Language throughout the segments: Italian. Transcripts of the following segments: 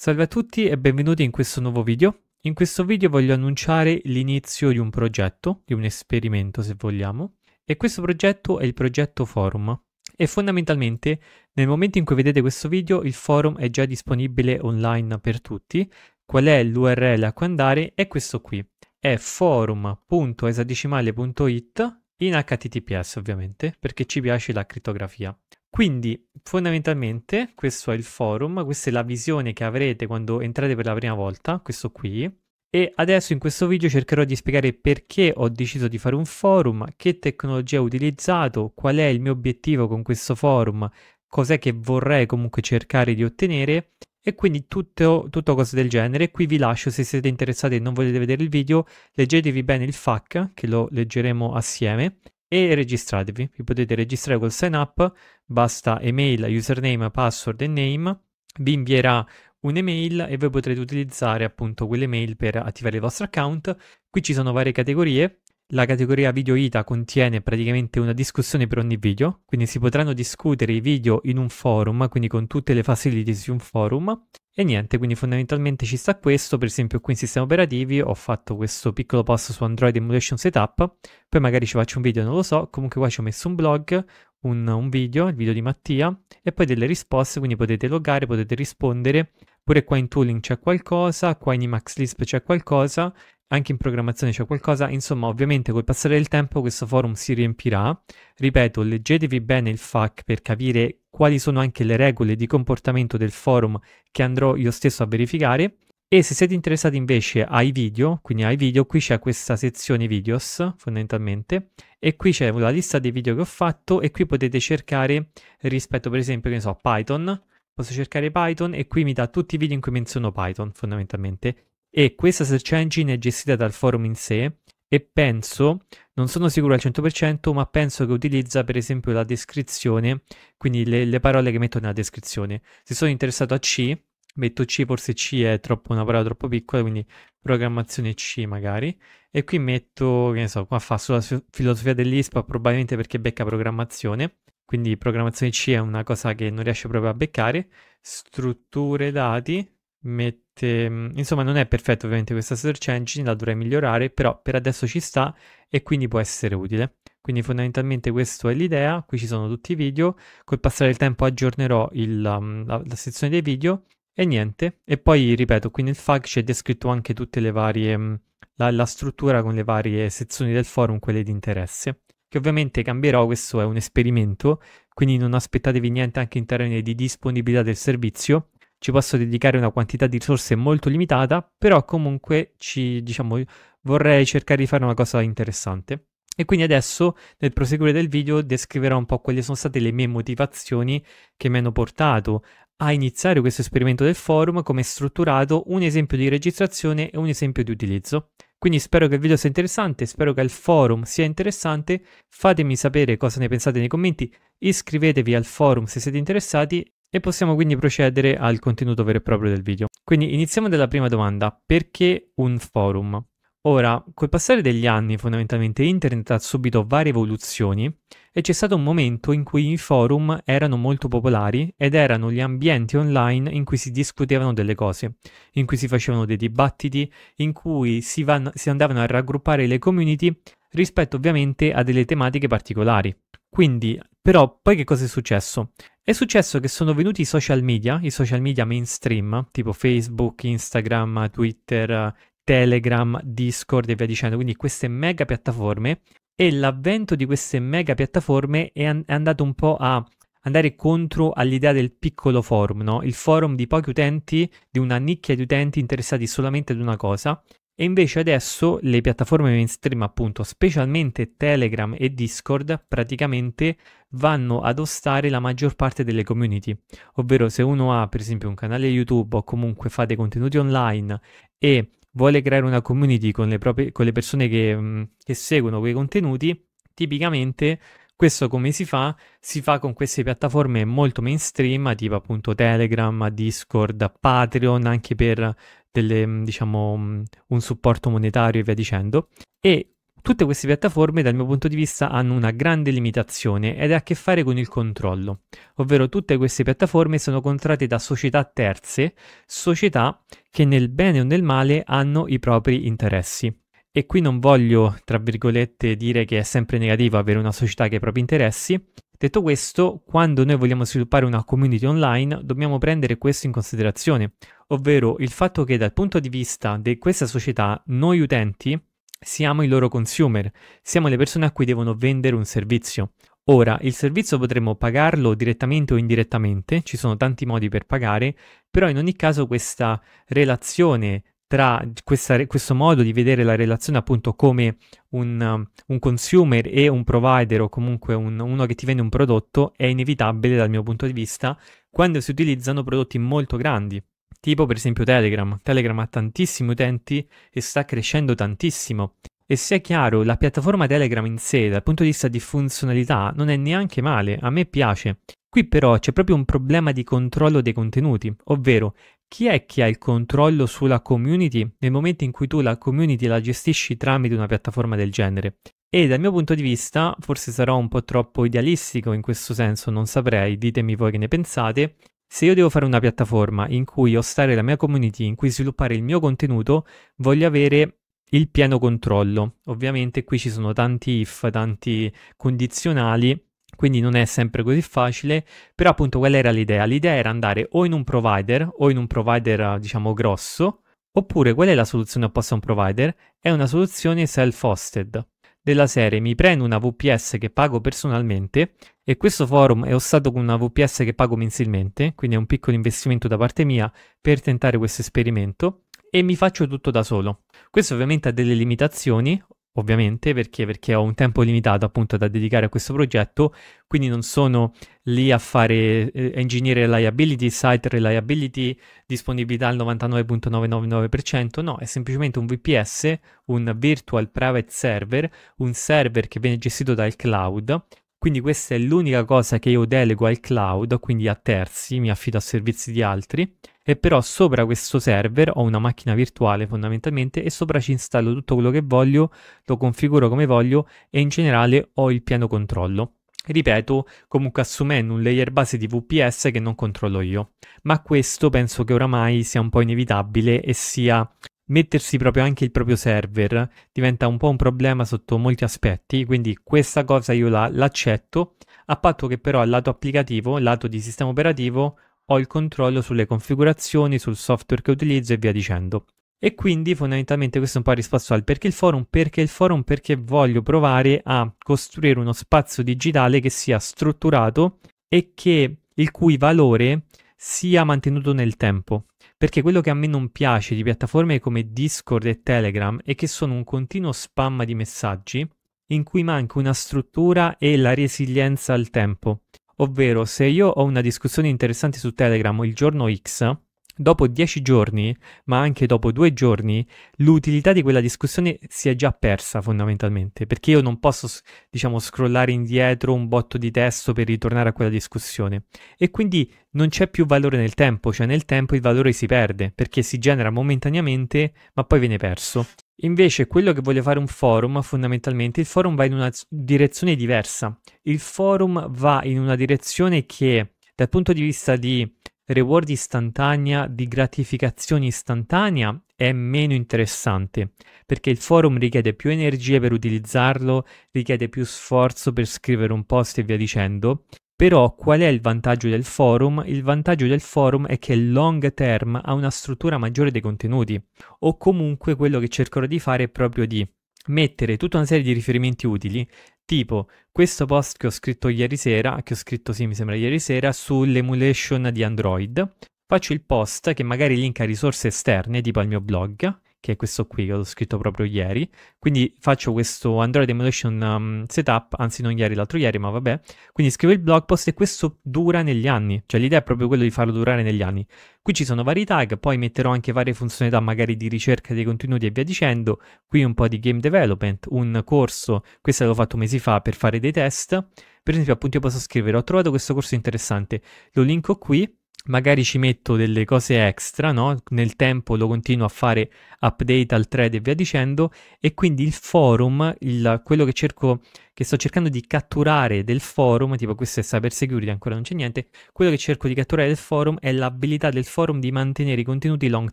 Salve a tutti e benvenuti in questo nuovo video. In questo video voglio annunciare l'inizio di un progetto, di un esperimento se vogliamo, e questo progetto è il progetto Forum. E fondamentalmente nel momento in cui vedete questo video il forum è già disponibile online per tutti. Qual è l'URL a cui andare? È questo qui, è forum.esadecimale.it in HTTPS ovviamente, perché ci piace la crittografia. Quindi fondamentalmente questo è il forum, questa è la visione che avrete quando entrate per la prima volta, questo qui. E adesso in questo video cercherò di spiegare perché ho deciso di fare un forum, che tecnologia ho utilizzato, qual è il mio obiettivo con questo forum, cos'è che vorrei comunque cercare di ottenere e quindi tutto, tutto cose del genere. Qui vi lascio se siete interessati e non volete vedere il video, leggetevi bene il FAQ che lo leggeremo assieme e registratevi. Vi potete registrare col sign up, basta email, username, password e name, vi invierà un'email e voi potrete utilizzare appunto quell'email per attivare il vostro account. Qui ci sono varie categorie. La categoria video ITA contiene praticamente una discussione per ogni video, quindi si potranno discutere i video in un forum, quindi con tutte le facilities di un forum. E niente, quindi fondamentalmente ci sta questo, per esempio qui in sistemi operativi ho fatto questo piccolo post su Android Emulation Setup, poi magari ci faccio un video, non lo so, comunque qua ci ho messo un blog, un, un video, il video di Mattia, e poi delle risposte, quindi potete loggare, potete rispondere, pure qua in tooling c'è qualcosa, qua in Emacs Lisp c'è qualcosa, anche in programmazione c'è qualcosa, insomma ovviamente col passare del tempo questo forum si riempirà, ripeto leggetevi bene il FAQ per capire quali sono anche le regole di comportamento del forum che andrò io stesso a verificare. E se siete interessati invece ai video, quindi ai video, qui c'è questa sezione videos fondamentalmente e qui c'è la lista dei video che ho fatto e qui potete cercare rispetto per esempio, che ne so, Python, posso cercare Python e qui mi dà tutti i video in cui menziono Python fondamentalmente e questa search engine è gestita dal forum in sé e penso, non sono sicuro al 100%, ma penso che utilizza per esempio la descrizione, quindi le, le parole che metto nella descrizione. Se sono interessato a C, metto C, forse C è troppo, una parola troppo piccola, quindi programmazione C magari, e qui metto, che ne so, qua fa sulla filosofia dell'ISPA, probabilmente perché becca programmazione, quindi programmazione C è una cosa che non riesce proprio a beccare, strutture dati, mette... Mm, insomma, non è perfetto ovviamente questa search engine, la dovrei migliorare, però per adesso ci sta e quindi può essere utile. Quindi fondamentalmente questa è l'idea, qui ci sono tutti i video, col passare del tempo aggiornerò il, um, la, la, sezione dei video e niente. E poi, ripeto, qui nel FAQ c'è descritto anche tutte le varie... La, la struttura con le varie sezioni del forum, quelle di interesse che ovviamente cambierò, questo è un esperimento, quindi non aspettatevi niente anche in termini di disponibilità del servizio, ci posso dedicare una quantità di risorse molto limitata, però comunque ci, diciamo, vorrei cercare di fare una cosa interessante. E quindi adesso, nel proseguire del video, descriverò un po' quali sono state le mie motivazioni che mi hanno portato a iniziare questo esperimento del forum, come è strutturato, un esempio di registrazione e un esempio di utilizzo. Quindi spero che il video sia interessante, spero che il forum sia interessante, fatemi sapere cosa ne pensate nei commenti, iscrivetevi al forum se siete interessati e possiamo quindi procedere al contenuto vero e proprio del video. Quindi iniziamo dalla prima domanda, perché un forum? Ora, col passare degli anni fondamentalmente internet ha subito varie evoluzioni e c'è stato un momento in cui i forum erano molto popolari ed erano gli ambienti online in cui si discutevano delle cose, in cui si facevano dei dibattiti, in cui si, van- si andavano a raggruppare le community rispetto ovviamente a delle tematiche particolari. Quindi, però, poi che cosa è successo? È successo che sono venuti i social media, i social media mainstream, tipo Facebook, Instagram, Twitter, Telegram, Discord e via dicendo, quindi queste mega piattaforme e l'avvento di queste mega piattaforme è, an- è andato un po' a andare contro all'idea del piccolo forum, no? Il forum di pochi utenti, di una nicchia di utenti interessati solamente ad una cosa e invece adesso le piattaforme mainstream, appunto, specialmente Telegram e Discord, praticamente vanno ad ostare la maggior parte delle community. Ovvero se uno ha per esempio un canale YouTube o comunque fa dei contenuti online e vuole creare una community con le, proprie, con le persone che, mm, che seguono quei contenuti, tipicamente questo come si fa? Si fa con queste piattaforme molto mainstream, tipo appunto Telegram, Discord, Patreon, anche per delle, mm, diciamo, mm, un supporto monetario e via dicendo. E Tutte queste piattaforme dal mio punto di vista hanno una grande limitazione ed ha a che fare con il controllo, ovvero tutte queste piattaforme sono contratte da società terze, società che nel bene o nel male hanno i propri interessi. E qui non voglio, tra virgolette, dire che è sempre negativo avere una società che ha i propri interessi. Detto questo, quando noi vogliamo sviluppare una community online, dobbiamo prendere questo in considerazione, ovvero il fatto che dal punto di vista di questa società, noi utenti siamo i loro consumer, siamo le persone a cui devono vendere un servizio. Ora, il servizio potremmo pagarlo direttamente o indirettamente, ci sono tanti modi per pagare, però in ogni caso questa relazione tra questa, questo modo di vedere la relazione appunto come un, un consumer e un provider o comunque un, uno che ti vende un prodotto è inevitabile dal mio punto di vista quando si utilizzano prodotti molto grandi. Tipo per esempio Telegram. Telegram ha tantissimi utenti e sta crescendo tantissimo. E sia chiaro, la piattaforma Telegram in sé, dal punto di vista di funzionalità, non è neanche male, a me piace. Qui però c'è proprio un problema di controllo dei contenuti, ovvero chi è che ha il controllo sulla community nel momento in cui tu la community la gestisci tramite una piattaforma del genere? E dal mio punto di vista, forse sarò un po' troppo idealistico in questo senso, non saprei, ditemi voi che ne pensate. Se io devo fare una piattaforma in cui ostare la mia community, in cui sviluppare il mio contenuto, voglio avere il pieno controllo. Ovviamente qui ci sono tanti if, tanti condizionali quindi non è sempre così facile, però appunto qual era l'idea? L'idea era andare o in un provider o in un provider diciamo grosso, oppure qual è la soluzione opposta a un provider? È una soluzione self-hosted. Della serie mi prendo una VPS che pago personalmente e questo forum è ostato con una VPS che pago mensilmente, quindi è un piccolo investimento da parte mia per tentare questo esperimento e mi faccio tutto da solo. Questo ovviamente ha delle limitazioni, ovviamente, perché? perché ho un tempo limitato appunto da dedicare a questo progetto, quindi non sono lì a fare eh, engineer reliability, site reliability, disponibilità al 99.999%, no, è semplicemente un VPS, un virtual private server, un server che viene gestito dal cloud, quindi questa è l'unica cosa che io delego al cloud, quindi a terzi, mi affido a servizi di altri e però sopra questo server ho una macchina virtuale fondamentalmente e sopra ci installo tutto quello che voglio, lo configuro come voglio e in generale ho il pieno controllo. Ripeto, comunque assumendo un layer base di VPS che non controllo io. Ma questo penso che oramai sia un po' inevitabile e sia mettersi proprio anche il proprio server diventa un po' un problema sotto molti aspetti, quindi questa cosa io la, l'accetto, a patto che però al lato applicativo, lato di sistema operativo, ho il controllo sulle configurazioni, sul software che utilizzo e via dicendo. E quindi fondamentalmente questo è un po' la risposta al perché il forum, perché il forum, perché voglio provare a costruire uno spazio digitale che sia strutturato e che il cui valore sia mantenuto nel tempo. Perché quello che a me non piace di piattaforme come Discord e Telegram è che sono un continuo spam di messaggi in cui manca una struttura e la resilienza al tempo. Ovvero, se io ho una discussione interessante su Telegram il giorno X, dopo 10 giorni, ma anche dopo due giorni, l'utilità di quella discussione si è già persa fondamentalmente, perché io non posso, diciamo, scrollare indietro un botto di testo per ritornare a quella discussione. E quindi non c'è più valore nel tempo, cioè nel tempo il valore si perde, perché si genera momentaneamente, ma poi viene perso. Invece quello che voglio fare un forum, fondamentalmente, il forum va in una direzione diversa. Il forum va in una direzione che, dal punto di vista di reward istantanea, di gratificazione istantanea, è meno interessante, perché il forum richiede più energie per utilizzarlo, richiede più sforzo per scrivere un post e via dicendo, però qual è il vantaggio del forum? Il vantaggio del forum è che long term ha una struttura maggiore dei contenuti o comunque quello che cercherò di fare è proprio di mettere tutta una serie di riferimenti utili, tipo questo post che ho scritto ieri sera, che ho scritto sì mi sembra ieri sera, sull'emulation di Android. Faccio il post che magari linka risorse esterne, tipo al mio blog, che è questo qui che ho scritto proprio ieri. Quindi faccio questo Android Emulation um, Setup, anzi non ieri, l'altro ieri, ma vabbè. Quindi scrivo il blog post e questo dura negli anni, cioè l'idea è proprio quella di farlo durare negli anni. Qui ci sono vari tag, poi metterò anche varie funzionalità magari di ricerca dei contenuti e via dicendo. Qui un po' di game development, un corso, questo l'ho fatto mesi fa per fare dei test. Per esempio appunto io posso scrivere, ho trovato questo corso interessante, lo linko qui magari ci metto delle cose extra, no? Nel tempo lo continuo a fare update al thread e via dicendo, e quindi il forum, il, quello che cerco che sto cercando di catturare del forum, tipo questo è cyber security, ancora non c'è niente, quello che cerco di catturare del forum è l'abilità del forum di mantenere i contenuti long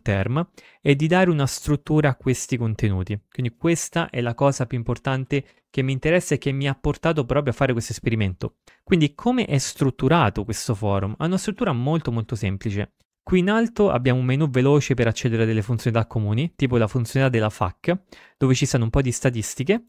term e di dare una struttura a questi contenuti. Quindi questa è la cosa più importante che mi interessa e che mi ha portato proprio a fare questo esperimento. Quindi come è strutturato questo forum? Ha una struttura molto molto semplice. Qui in alto abbiamo un menu veloce per accedere a delle funzionalità comuni, tipo la funzionalità della FAQ, dove ci sono un po' di statistiche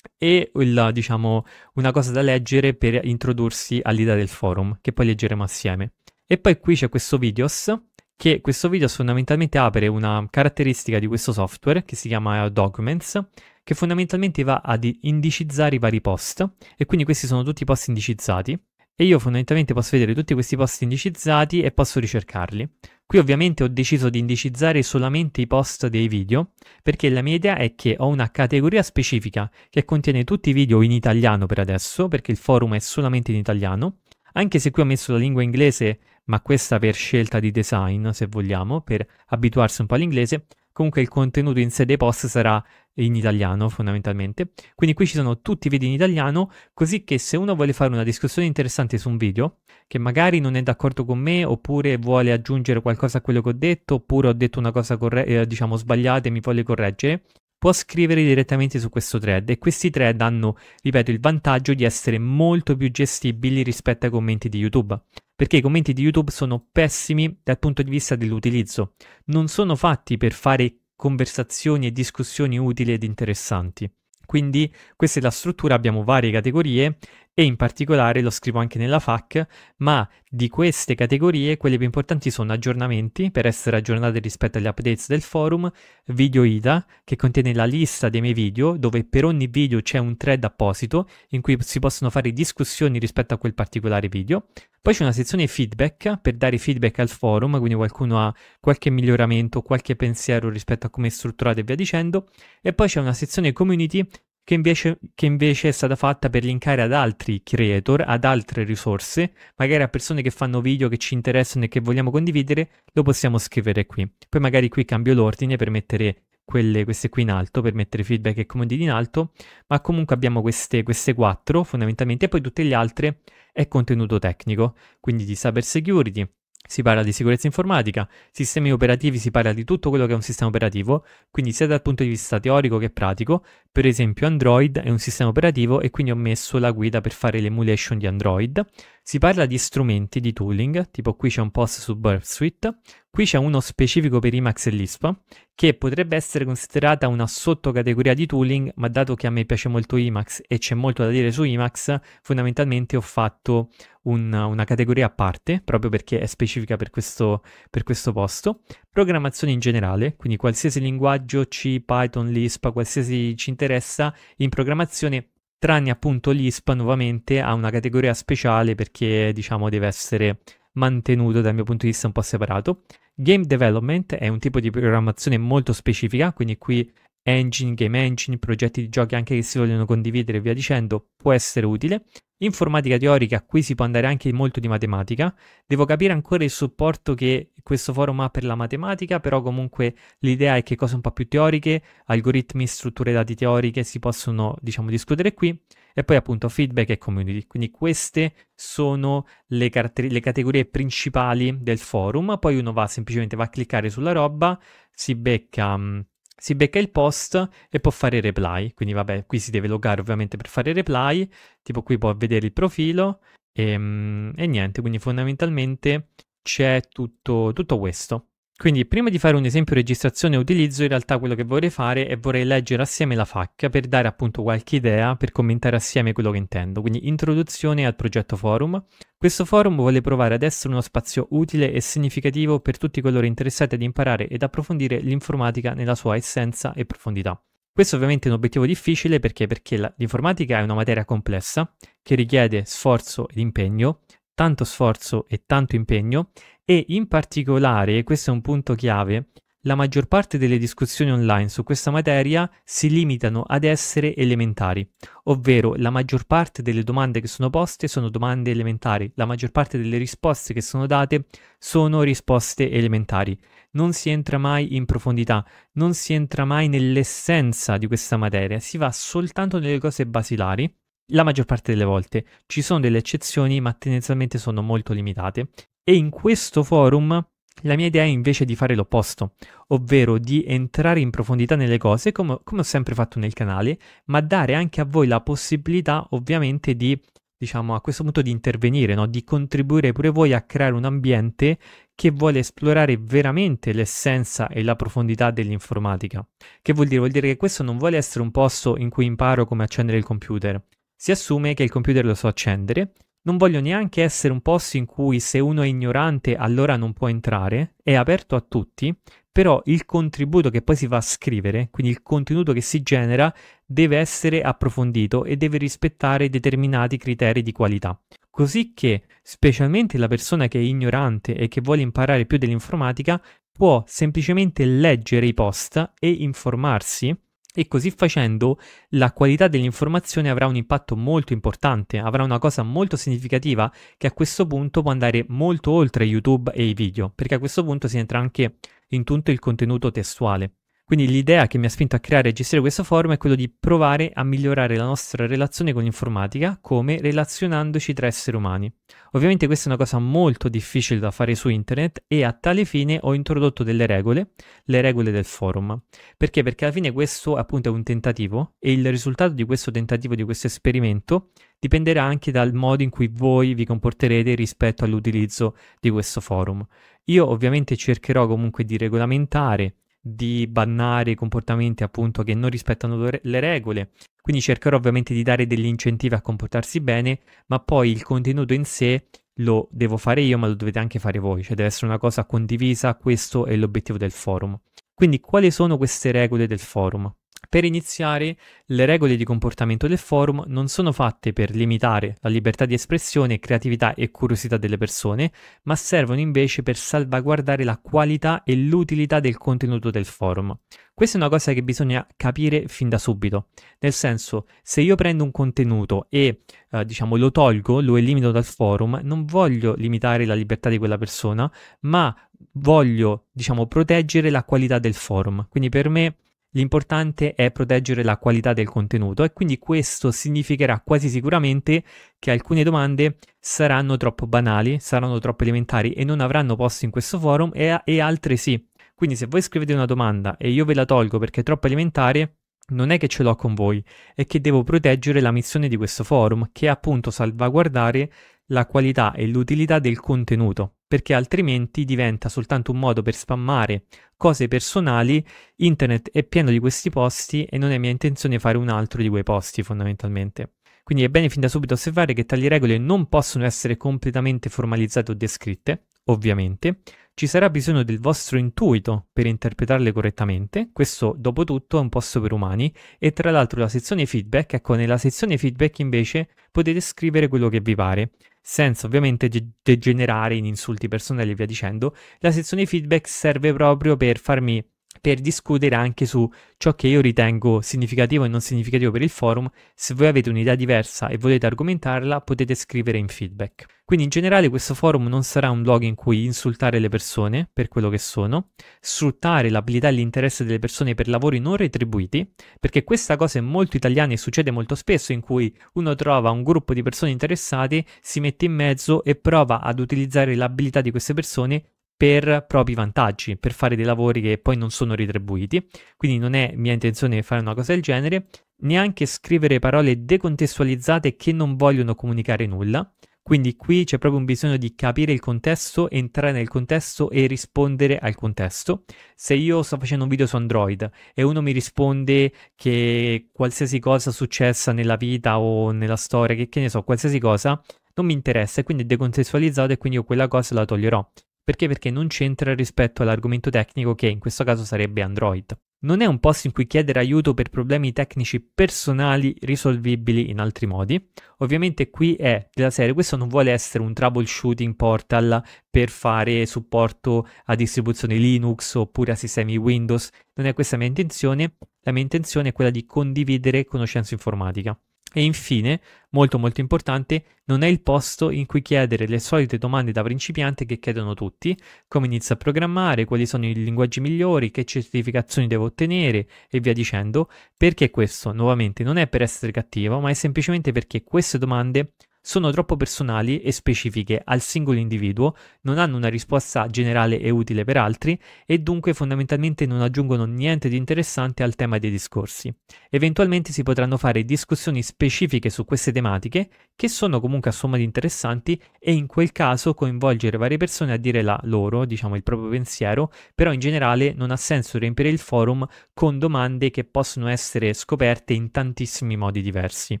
e il, diciamo, una cosa da leggere per introdursi all'idea del forum, che poi leggeremo assieme. E poi qui c'è questo videos, che questo videos fondamentalmente apre una caratteristica di questo software che si chiama Documents, che fondamentalmente va ad indicizzare i vari post, e quindi questi sono tutti i post indicizzati, e io fondamentalmente posso vedere tutti questi post indicizzati e posso ricercarli. Qui ovviamente ho deciso di indicizzare solamente i post dei video perché la mia idea è che ho una categoria specifica che contiene tutti i video in italiano per adesso perché il forum è solamente in italiano anche se qui ho messo la lingua inglese ma questa per scelta di design se vogliamo per abituarsi un po' all'inglese comunque il contenuto in sé dei post sarà in italiano fondamentalmente. Quindi qui ci sono tutti i video in italiano, così che se uno vuole fare una discussione interessante su un video, che magari non è d'accordo con me, oppure vuole aggiungere qualcosa a quello che ho detto, oppure ho detto una cosa corre- eh, diciamo sbagliata e mi vuole correggere, può scrivere direttamente su questo thread e questi thread hanno, ripeto, il vantaggio di essere molto più gestibili rispetto ai commenti di YouTube. Perché i commenti di YouTube sono pessimi dal punto di vista dell'utilizzo. Non sono fatti per fare conversazioni e discussioni utili ed interessanti. Quindi questa è la struttura, abbiamo varie categorie e in particolare lo scrivo anche nella FAQ, ma di queste categorie quelle più importanti sono aggiornamenti per essere aggiornate rispetto agli updates del forum, video IDA che contiene la lista dei miei video dove per ogni video c'è un thread apposito in cui si possono fare discussioni rispetto a quel particolare video. Poi c'è una sezione feedback per dare feedback al forum, quindi qualcuno ha qualche miglioramento, qualche pensiero rispetto a come è strutturato e via dicendo. E poi c'è una sezione community che invece, che invece, è stata fatta per linkare ad altri creator, ad altre risorse, magari a persone che fanno video che ci interessano e che vogliamo condividere, lo possiamo scrivere qui. Poi magari qui cambio l'ordine per mettere quelle, queste qui in alto, per mettere feedback e comodini in alto, ma comunque abbiamo queste, queste quattro fondamentalmente, e poi tutte le altre è contenuto tecnico, quindi di cyber security, si parla di sicurezza informatica, sistemi operativi si parla di tutto quello che è un sistema operativo, quindi sia dal punto di vista teorico che pratico, per esempio Android è un sistema operativo e quindi ho messo la guida per fare l'emulation di Android. Si parla di strumenti di tooling, tipo qui c'è un post su Burp Suite, qui c'è uno specifico per Emacs e Lisp, che potrebbe essere considerata una sottocategoria di tooling, ma dato che a me piace molto Emacs e c'è molto da dire su Emacs, fondamentalmente ho fatto un, una categoria a parte, proprio perché è specifica per questo, per questo posto. Programmazione in generale, quindi qualsiasi linguaggio C, Python, Lisp, qualsiasi ci interessa in programmazione tranne appunto l'ISP nuovamente ha una categoria speciale perché diciamo deve essere mantenuto dal mio punto di vista un po' separato. Game development è un tipo di programmazione molto specifica, quindi qui engine, game engine, progetti di giochi anche che si vogliono condividere e via dicendo, può essere utile. Informatica teorica, qui si può andare anche molto di matematica. Devo capire ancora il supporto che questo forum ha per la matematica, però comunque l'idea è che cose un po' più teoriche, algoritmi, strutture dati teoriche si possono, diciamo, discutere qui. E poi appunto feedback e community. Quindi queste sono le, caratter- le categorie principali del forum. Poi uno va semplicemente va a cliccare sulla roba, si becca... Um, si becca il post e può fare reply. Quindi vabbè, qui si deve loggare ovviamente per fare reply, tipo qui può vedere il profilo e, mm, e niente, quindi fondamentalmente c'è tutto, tutto questo. Quindi prima di fare un esempio registrazione e utilizzo, in realtà quello che vorrei fare è vorrei leggere assieme la FAQ per dare appunto qualche idea, per commentare assieme quello che intendo. Quindi introduzione al progetto forum. Questo forum vuole provare ad essere uno spazio utile e significativo per tutti coloro interessati ad imparare ed approfondire l'informatica nella sua essenza e profondità. Questo ovviamente è un obiettivo difficile perché? Perché l'informatica è una materia complessa che richiede sforzo ed impegno, tanto sforzo e tanto impegno e in particolare, questo è un punto chiave, la maggior parte delle discussioni online su questa materia si limitano ad essere elementari, ovvero la maggior parte delle domande che sono poste sono domande elementari, la maggior parte delle risposte che sono date sono risposte elementari. Non si entra mai in profondità, non si entra mai nell'essenza di questa materia, si va soltanto nelle cose basilari la maggior parte delle volte. Ci sono delle eccezioni, ma tendenzialmente sono molto limitate. E in questo forum la mia idea è invece di fare l'opposto, ovvero di entrare in profondità nelle cose, come, come ho sempre fatto nel canale, ma dare anche a voi la possibilità, ovviamente, di diciamo, a questo punto di intervenire, no? di contribuire pure voi a creare un ambiente che vuole esplorare veramente l'essenza e la profondità dell'informatica. Che vuol dire? Vuol dire che questo non vuole essere un posto in cui imparo come accendere il computer. Si assume che il computer lo so accendere non voglio neanche essere un posto in cui se uno è ignorante allora non può entrare, è aperto a tutti, però il contributo che poi si va a scrivere, quindi il contenuto che si genera, deve essere approfondito e deve rispettare determinati criteri di qualità. Così che, specialmente la persona che è ignorante e che vuole imparare più dell'informatica, può semplicemente leggere i post e informarsi e così facendo la qualità dell'informazione avrà un impatto molto importante, avrà una cosa molto significativa che a questo punto può andare molto oltre YouTube e i video, perché a questo punto si entra anche in tutto il contenuto testuale. Quindi l'idea che mi ha spinto a creare e gestire questo forum è quello di provare a migliorare la nostra relazione con l'informatica come relazionandoci tra esseri umani. Ovviamente questa è una cosa molto difficile da fare su internet e a tale fine ho introdotto delle regole, le regole del forum. Perché? Perché alla fine questo appunto è un tentativo e il risultato di questo tentativo, di questo esperimento, dipenderà anche dal modo in cui voi vi comporterete rispetto all'utilizzo di questo forum. Io ovviamente cercherò comunque di regolamentare di bannare i comportamenti appunto che non rispettano le regole. Quindi cercherò ovviamente di dare degli incentivi a comportarsi bene, ma poi il contenuto in sé lo devo fare io, ma lo dovete anche fare voi, cioè deve essere una cosa condivisa, questo è l'obiettivo del forum. Quindi quali sono queste regole del forum? Per iniziare, le regole di comportamento del forum non sono fatte per limitare la libertà di espressione, creatività e curiosità delle persone, ma servono invece per salvaguardare la qualità e l'utilità del contenuto del forum. Questa è una cosa che bisogna capire fin da subito, nel senso, se io prendo un contenuto e eh, diciamo lo tolgo, lo elimino dal forum, non voglio limitare la libertà di quella persona, ma voglio, diciamo, proteggere la qualità del forum. Quindi per me L'importante è proteggere la qualità del contenuto e quindi questo significherà quasi sicuramente che alcune domande saranno troppo banali, saranno troppo elementari e non avranno posto in questo forum e, e altre sì. Quindi se voi scrivete una domanda e io ve la tolgo perché è troppo elementare, non è che ce l'ho con voi, è che devo proteggere la missione di questo forum, che è appunto salvaguardare la qualità e l'utilità del contenuto, perché altrimenti diventa soltanto un modo per spammare cose personali. Internet è pieno di questi posti e non è mia intenzione fare un altro di quei posti fondamentalmente. Quindi è bene fin da subito osservare che tali regole non possono essere completamente formalizzate o descritte, ovviamente, ci sarà bisogno del vostro intuito per interpretarle correttamente, questo dopo tutto è un posto per umani e tra l'altro la sezione feedback, ecco nella sezione feedback invece potete scrivere quello che vi pare, senza ovviamente de- degenerare in insulti personali e via dicendo, la sezione feedback serve proprio per farmi per discutere anche su ciò che io ritengo significativo e non significativo per il forum. Se voi avete un'idea diversa e volete argomentarla, potete scrivere in feedback. Quindi in generale questo forum non sarà un blog in cui insultare le persone per quello che sono, sfruttare l'abilità e l'interesse delle persone per lavori non retribuiti, perché questa cosa è molto italiana e succede molto spesso in cui uno trova un gruppo di persone interessate, si mette in mezzo e prova ad utilizzare l'abilità di queste persone per propri vantaggi, per fare dei lavori che poi non sono retribuiti. Quindi non è mia intenzione fare una cosa del genere, neanche scrivere parole decontestualizzate che non vogliono comunicare nulla. Quindi qui c'è proprio un bisogno di capire il contesto, entrare nel contesto e rispondere al contesto. Se io sto facendo un video su Android e uno mi risponde che qualsiasi cosa successa nella vita o nella storia, che, che ne so, qualsiasi cosa, non mi interessa e quindi è decontestualizzato e quindi io quella cosa la toglierò. Perché? Perché non c'entra rispetto all'argomento tecnico che in questo caso sarebbe Android. non è un posto in cui chiedere aiuto per problemi tecnici personali risolvibili in altri modi. Ovviamente qui è della serie, questo non vuole essere un troubleshooting portal per fare supporto a distribuzioni Linux oppure a sistemi Windows, non è questa la mia intenzione, la mia intenzione è quella di condividere conoscenza informatica. E infine, molto molto importante, non è il posto in cui chiedere le solite domande da principiante che chiedono tutti, come inizio a programmare, quali sono i linguaggi migliori, che certificazioni devo ottenere e via dicendo, perché questo, nuovamente, non è per essere cattivo, ma è semplicemente perché queste domande sono troppo personali e specifiche al singolo individuo, non hanno una risposta generale e utile per altri e dunque fondamentalmente non aggiungono niente di interessante al tema dei discorsi. Eventualmente si potranno fare discussioni specifiche su queste tematiche, che sono comunque a somma di interessanti, e in quel caso coinvolgere varie persone a dire la loro, diciamo il proprio pensiero, però in generale non ha senso riempire il forum con domande che possono essere scoperte in tantissimi modi diversi.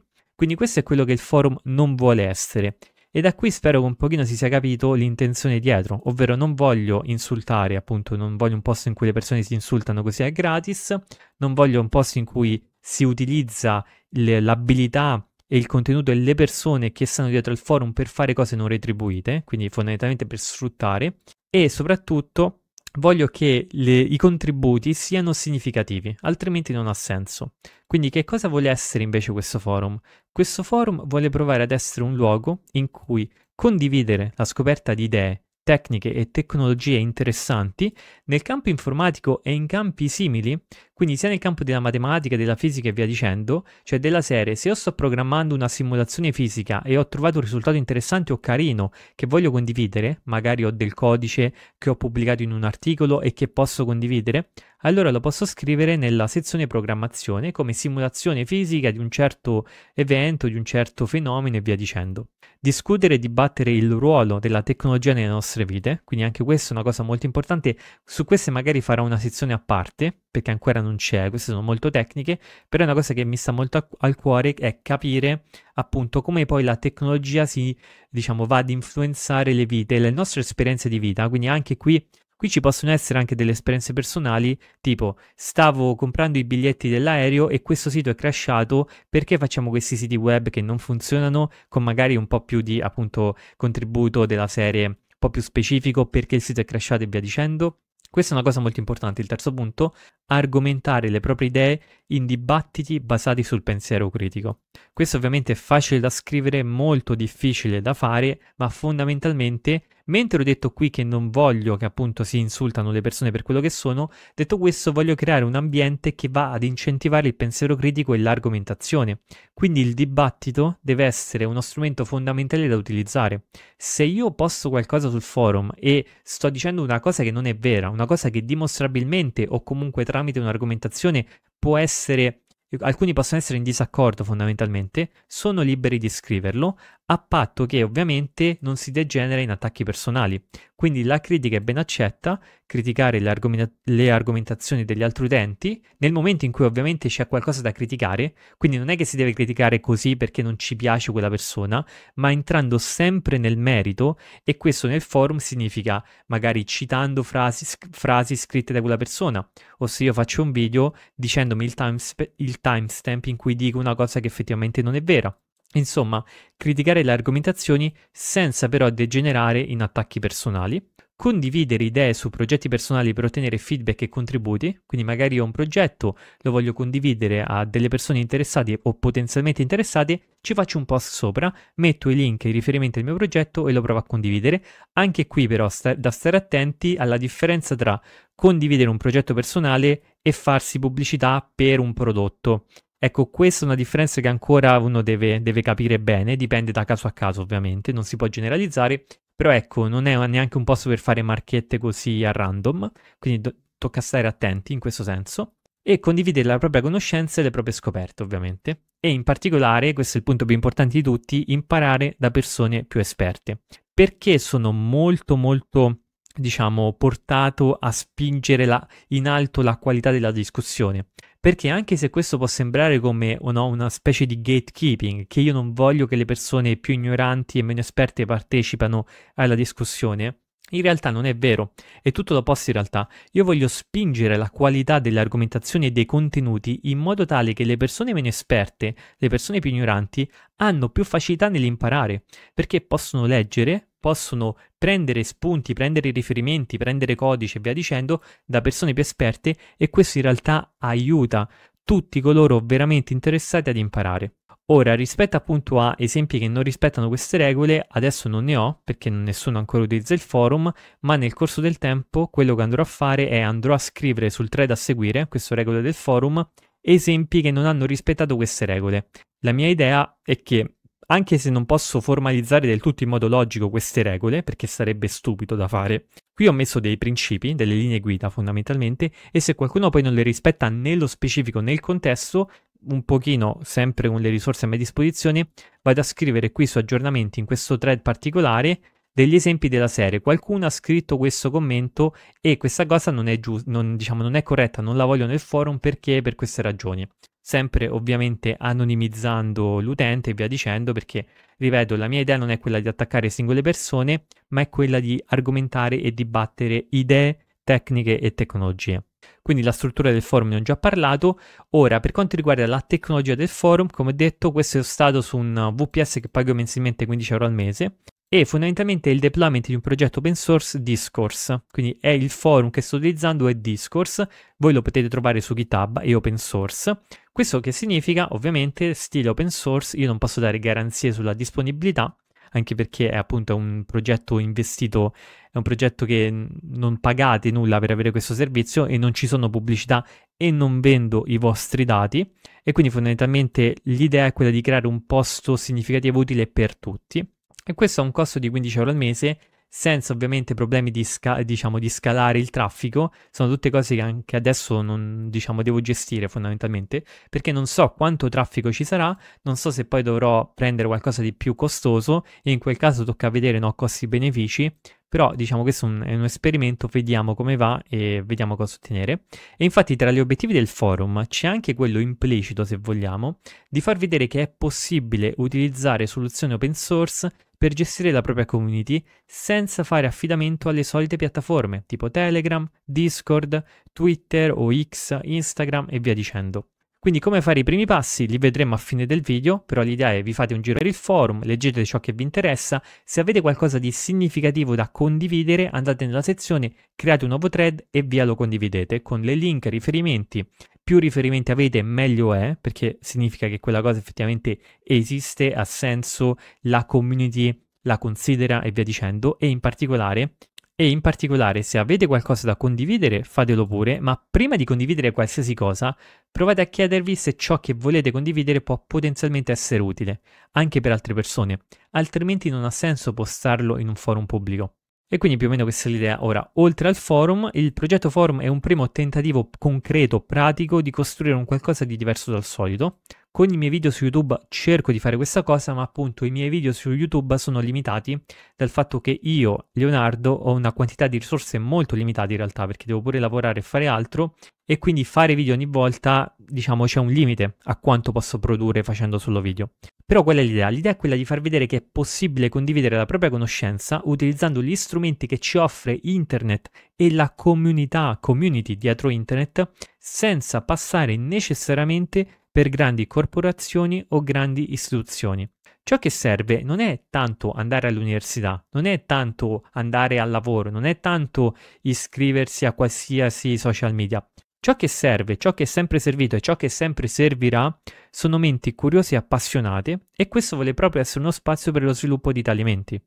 Quindi questo è quello che il forum non vuole essere. E da qui spero che un pochino si sia capito l'intenzione dietro, ovvero non voglio insultare, appunto, non voglio un posto in cui le persone si insultano così è gratis, non voglio un posto in cui si utilizza l'abilità e il contenuto e le persone che stanno dietro il forum per fare cose non retribuite, quindi fondamentalmente per sfruttare, e soprattutto voglio che le, i contributi siano significativi, altrimenti non ha senso. Quindi che cosa vuole essere invece questo forum? Questo forum vuole provare ad essere un luogo in cui condividere la scoperta di idee, tecniche e tecnologie interessanti nel campo informatico e in campi simili, quindi sia nel campo della matematica, della fisica e via dicendo, cioè della serie se io sto programmando una simulazione fisica e ho trovato un risultato interessante o carino che voglio condividere, magari ho del codice che ho pubblicato in un articolo e che posso condividere, allora lo posso scrivere nella sezione programmazione come simulazione fisica di un certo evento, di un certo fenomeno e via dicendo. Discutere e dibattere il ruolo della tecnologia nelle nostre vite, quindi anche questa è una cosa molto importante, su queste magari farò una sezione a parte, perché ancora non c'è, queste sono molto tecniche, però è una cosa che mi sta molto al cuore, è capire appunto come poi la tecnologia si, diciamo, va ad influenzare le vite, le nostre esperienze di vita, quindi anche qui Qui ci possono essere anche delle esperienze personali, tipo stavo comprando i biglietti dell'aereo e questo sito è crashato, perché facciamo questi siti web che non funzionano con magari un po' più di appunto contributo della serie un po' più specifico perché il sito è crashato e via dicendo. Questa è una cosa molto importante. Il terzo punto, argomentare le proprie idee in dibattiti basati sul pensiero critico. Questo ovviamente è facile da scrivere, molto difficile da fare, ma fondamentalmente Mentre ho detto qui che non voglio che appunto si insultano le persone per quello che sono, detto questo voglio creare un ambiente che va ad incentivare il pensiero critico e l'argomentazione. Quindi il dibattito deve essere uno strumento fondamentale da utilizzare. Se io posto qualcosa sul forum e sto dicendo una cosa che non è vera, una cosa che dimostrabilmente o comunque tramite un'argomentazione può essere alcuni possono essere in disaccordo fondamentalmente, sono liberi di scriverlo, a patto che ovviamente non si degenera in attacchi personali. Quindi la critica è ben accetta, criticare le, argomenta- le, argomentazioni degli altri utenti, nel momento in cui ovviamente c'è qualcosa da criticare, quindi non è che si deve criticare così perché non ci piace quella persona, ma entrando sempre nel merito e questo nel forum significa magari citando frasi, sc- frasi scritte da quella persona, o se io faccio un video dicendomi il, timesp- il timestamp in cui dico una cosa che effettivamente non è vera. Insomma, criticare le argomentazioni senza però degenerare in attacchi personali, condividere idee su progetti personali per ottenere feedback e contributi, quindi magari ho un progetto, lo voglio condividere a delle persone interessate o potenzialmente interessate, ci faccio un post sopra, metto i link e i riferimenti al mio progetto e lo provo a condividere. Anche qui però sta- da stare attenti alla differenza tra condividere un progetto personale e farsi pubblicità per un prodotto. Ecco, questa è una differenza che ancora uno deve, deve, capire bene, dipende da caso a caso ovviamente, non si può generalizzare, però ecco, non è neanche un posto per fare marchette così a random, quindi do- tocca stare attenti in questo senso e condividere la propria conoscenza e le proprie scoperte ovviamente. E in particolare, questo è il punto più importante di tutti, imparare da persone più esperte. Perché sono molto molto diciamo, portato a spingere la, in alto la qualità della discussione. Perché anche se questo può sembrare come no, una specie di gatekeeping, che io non voglio che le persone più ignoranti e meno esperte partecipano alla discussione, In realtà non è vero, è tutto l'opposto in realtà. Io voglio spingere la qualità delle argomentazioni e dei contenuti in modo tale che le persone meno esperte, le persone più ignoranti, hanno più facilità nell'imparare, perché possono leggere, possono prendere spunti, prendere riferimenti, prendere codici e via dicendo da persone più esperte e questo in realtà aiuta tutti coloro veramente interessati ad imparare. Ora, rispetto appunto a esempi che non rispettano queste regole, adesso non ne ho perché nessuno ancora utilizza il forum, ma nel corso del tempo quello che andrò a fare è andrò a scrivere sul thread a seguire, queste regole del forum, esempi che non hanno rispettato queste regole. La mia idea è che anche se non posso formalizzare del tutto in modo logico queste regole, perché sarebbe stupido da fare, qui ho messo dei principi, delle linee guida fondamentalmente, e se qualcuno poi non le rispetta nello specifico, nel contesto, un pochino, sempre con le risorse a mia disposizione, vado a scrivere qui su aggiornamenti in questo thread particolare degli esempi della serie. Qualcuno ha scritto questo commento e questa cosa non è, giu- non, diciamo, non è corretta, non la voglio nel forum perché per queste ragioni. Sempre ovviamente anonimizzando l'utente e via dicendo, perché ripeto, la mia idea non è quella di attaccare singole persone, ma è quella di argomentare e dibattere idee, tecniche e tecnologie. Quindi la struttura del forum ne ho già parlato. Ora, per quanto riguarda la tecnologia del forum, come detto, questo è stato su un VPS che pago mensilmente 15 euro al mese e fondamentalmente è il deployment di un progetto open source Discourse. Quindi è il forum che sto utilizzando è Discourse, voi lo potete trovare su GitHub, è open source. Questo che significa, ovviamente, stile open source, io non posso dare garanzie sulla disponibilità, anche perché è appunto un progetto investito, è un progetto che non pagate nulla per avere questo servizio e non ci sono pubblicità e non vendo i vostri dati e quindi fondamentalmente l'idea è quella di creare un posto significativo utile per tutti e questo ha un costo di 15 euro al mese senza ovviamente problemi di, sca- diciamo, di scalare il traffico, sono tutte cose che anche adesso non, diciamo, devo gestire fondamentalmente, perché non so quanto traffico ci sarà, non so se poi dovrò prendere qualcosa di più costoso e in quel caso tocca vedere no, costi-benefici, però diciamo questo è un, esperimento, vediamo come va e vediamo cosa ottenere. E infatti tra gli obiettivi del forum c'è anche quello implicito, se vogliamo, di far vedere che è possibile utilizzare soluzioni open source per gestire la propria community senza fare affidamento alle solite piattaforme tipo Telegram, Discord, Twitter o X, Instagram e via dicendo. Quindi come fare i primi passi li vedremo a fine del video, però l'idea è vi fate un giro per il forum, leggete ciò che vi interessa, se avete qualcosa di significativo da condividere andate nella sezione create un nuovo thread e via lo condividete con le link, riferimenti. Più riferimenti avete meglio è, perché significa che quella cosa effettivamente esiste, ha senso, la community la considera e via dicendo, e in particolare e in particolare, se avete qualcosa da condividere, fatelo pure, ma prima di condividere qualsiasi cosa, provate a chiedervi se ciò che volete condividere può potenzialmente essere utile, anche per altre persone, altrimenti non ha senso postarlo in un forum pubblico. E quindi più o meno questa è l'idea. Ora, oltre al forum, il progetto forum è un primo tentativo concreto, pratico, di costruire un qualcosa di diverso dal solito. Con i miei video su YouTube cerco di fare questa cosa, ma appunto i miei video su YouTube sono limitati dal fatto che io, Leonardo, ho una quantità di risorse molto limitate in realtà, perché devo pure lavorare e fare altro, e quindi fare video ogni volta, diciamo, c'è un limite a quanto posso produrre facendo solo video. Però qual è l'idea? L'idea è quella di far vedere che è possibile condividere la propria conoscenza utilizzando gli strumenti che ci offre internet e la comunità, community dietro internet, senza passare necessariamente per grandi corporazioni o grandi istituzioni. Ciò che serve non è tanto andare all'università, non è tanto andare al lavoro, non è tanto iscriversi a qualsiasi social media. Ciò che serve, ciò che è sempre servito e ciò che sempre servirà sono menti curiose e appassionate e questo vuole proprio essere uno spazio per lo sviluppo di tali menti.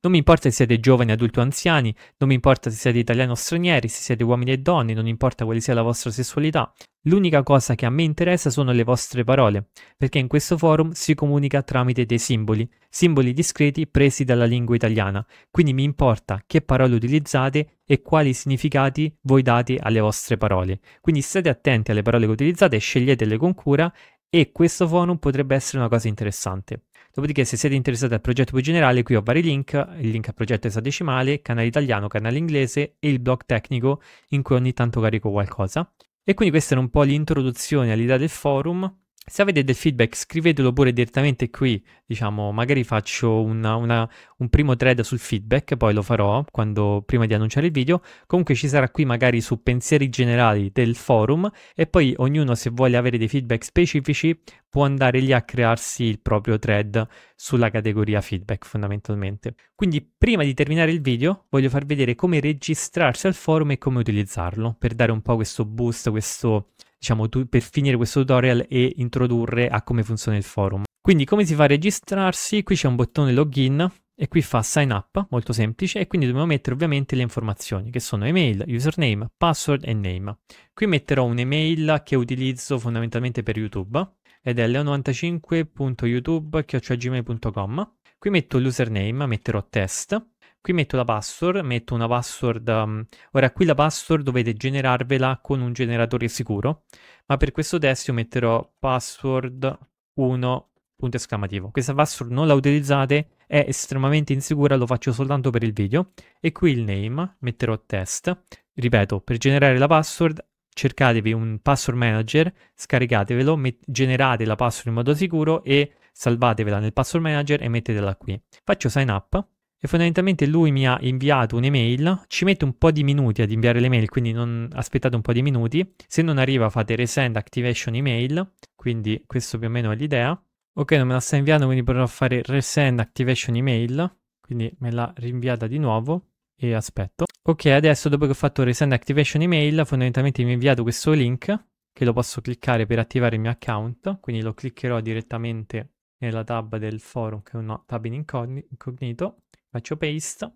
Non mi importa se siete giovani, adulti o anziani, non mi importa se siete italiani o stranieri, se siete uomini e donne, non importa quale sia la vostra sessualità. L'unica cosa che a me interessa sono le vostre parole, perché in questo forum si comunica tramite dei simboli, simboli discreti presi dalla lingua italiana, quindi mi importa che parole utilizzate e quali significati voi date alle vostre parole. Quindi state attenti alle parole che utilizzate, sceglietele con cura e questo forum potrebbe essere una cosa interessante. Dopodiché, se siete interessati al progetto più generale, qui ho vari link, il link al progetto esadecimale, canale italiano, canale inglese e il blog tecnico in cui ogni tanto carico qualcosa. E quindi questa era un po' l'introduzione all'idea del forum. Se avete del feedback scrivetelo pure direttamente qui, diciamo, magari faccio una, una, un primo thread sul feedback, poi lo farò quando, prima di annunciare il video. Comunque ci sarà qui magari su pensieri generali del forum e poi ognuno se vuole avere dei feedback specifici può andare lì a crearsi il proprio thread sulla categoria feedback fondamentalmente. Quindi prima di terminare il video voglio far vedere come registrarsi al forum e come utilizzarlo per dare un po' questo boost, questo diciamo, tu, per finire questo tutorial e introdurre a come funziona il forum. Quindi come si fa a registrarsi? Qui c'è un bottone login e qui fa sign up, molto semplice, e quindi dobbiamo mettere ovviamente le informazioni che sono email, username, password e name. Qui metterò un'email che utilizzo fondamentalmente per YouTube ed è leo95.youtube.gmail.com. Qui metto l'username, metterò test Qui metto la password, metto una password, um, ora qui la password dovete generarvela con un generatore sicuro, ma per questo test io metterò password 1 punto esclamativo. Questa password non la utilizzate, è estremamente insicura, lo faccio soltanto per il video. E qui il name, metterò test. Ripeto, per generare la password cercatevi un password manager, scaricatevelo, generate la password in modo sicuro e salvatevela nel password manager e mettetela qui. Faccio sign up e fondamentalmente lui mi ha inviato un'email, ci mette un po' di minuti ad inviare l'email, quindi non aspettate un po' di minuti, se non arriva fate resend activation email, quindi questo più o meno è l'idea. Ok, non me la sta inviando, quindi potrò fare resend activation email, quindi me l'ha rinviata di nuovo e aspetto. Ok, adesso dopo che ho fatto resend activation email, fondamentalmente mi ha inviato questo link che lo posso cliccare per attivare il mio account, quindi lo cliccherò direttamente nella tab del forum che è una tab in incognito faccio paste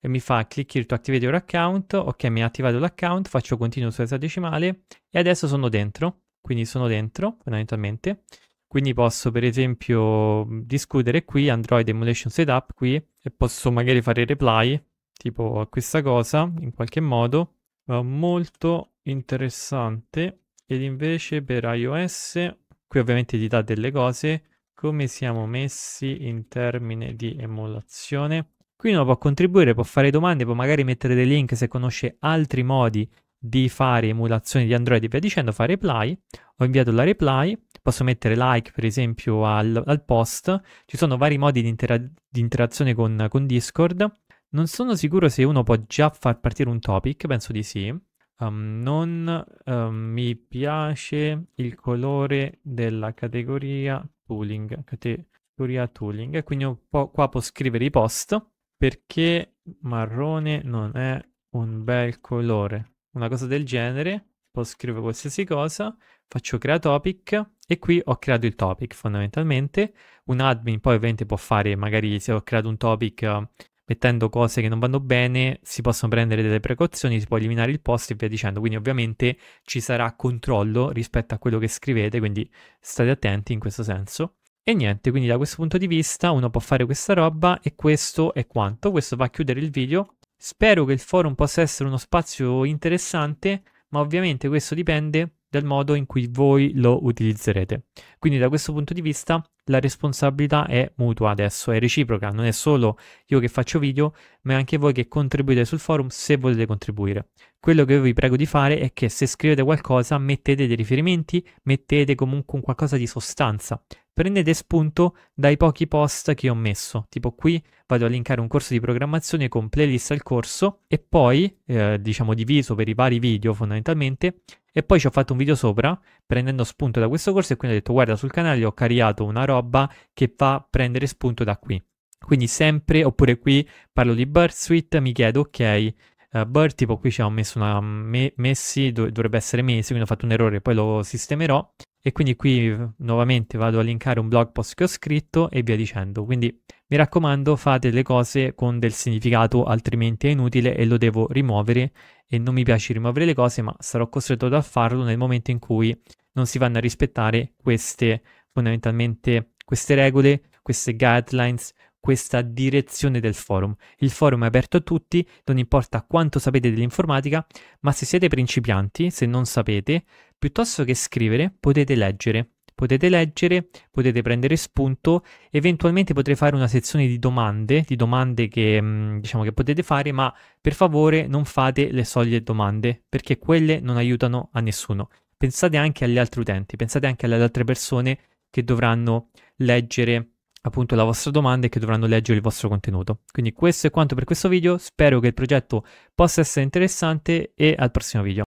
e mi fa click here to activate your account, ok mi ha attivato l'account, faccio continuo su esadecimale e adesso sono dentro, quindi sono dentro fondamentalmente, quindi posso per esempio discutere qui Android Emulation Setup qui e posso magari fare reply tipo a questa cosa in qualche modo, molto interessante. Ed invece per iOS qui ovviamente ti dà delle cose. Come siamo messi in termini di emulazione Qui uno può contribuire, può fare domande, può magari mettere dei link se conosce altri modi di fare emulazioni di Android e via dicendo, fa reply. Ho inviato la reply, posso mettere like per esempio al, al post. Ci sono vari modi di, intera- di interazione con, con, Discord. Non sono sicuro se uno può già far partire un topic, penso di sì. Um, non um, mi piace il colore della categoria tooling, categoria tooling, quindi po- qua può scrivere i post perché marrone non è un bel colore. Una cosa del genere, posso scrivere qualsiasi cosa, faccio crea topic e qui ho creato il topic fondamentalmente. Un admin poi ovviamente può fare, magari se ho creato un topic mettendo cose che non vanno bene, si possono prendere delle precauzioni, si può eliminare il post e via dicendo. Quindi ovviamente ci sarà controllo rispetto a quello che scrivete, quindi state attenti in questo senso. E niente, quindi da questo punto di vista uno può fare questa roba e questo è quanto. Questo va a chiudere il video. Spero che il forum possa essere uno spazio interessante, ma ovviamente questo dipende dal modo in cui voi lo utilizzerete. Quindi da questo punto di vista la responsabilità è mutua adesso, è reciproca, non è solo io che faccio video, ma anche voi che contribuite sul forum se volete contribuire. Quello che vi prego di fare è che se scrivete qualcosa mettete dei riferimenti, mettete comunque un qualcosa di sostanza prendete spunto dai pochi post che ho messo. Tipo qui vado a linkare un corso di programmazione con playlist al corso e poi, eh, diciamo, diviso per i vari video fondamentalmente. E poi ci ho fatto un video sopra prendendo spunto da questo corso e quindi ho detto guarda sul canale ho caricato una roba che fa prendere spunto da qui. Quindi sempre, oppure qui parlo di Bird Suite, mi chiedo ok, uh, Bird tipo qui ci ho messo una me- messi, dov- dovrebbe essere mesi, quindi ho fatto un errore, poi lo sistemerò e quindi qui nuovamente vado a linkare un blog post che ho scritto e via dicendo. Quindi mi raccomando fate le cose con del significato altrimenti è inutile e lo devo rimuovere e non mi piace rimuovere le cose ma sarò costretto a farlo nel momento in cui non si vanno a rispettare queste fondamentalmente queste regole, queste guidelines, questa direzione del forum. Il forum è aperto a tutti, non importa quanto sapete dell'informatica, ma se siete principianti, se non sapete, piuttosto che scrivere, potete leggere. Potete leggere, potete prendere spunto, eventualmente potrei fare una sezione di domande, di domande che mm, diciamo che potete fare, ma per favore non fate le solite domande, perché quelle non aiutano a nessuno. pensate anche agli altri utenti, pensate anche alle altre persone che dovranno leggere appunto la vostra domanda e che dovranno leggere il vostro contenuto. Quindi questo è quanto per questo video, spero che il progetto possa essere interessante e al prossimo video.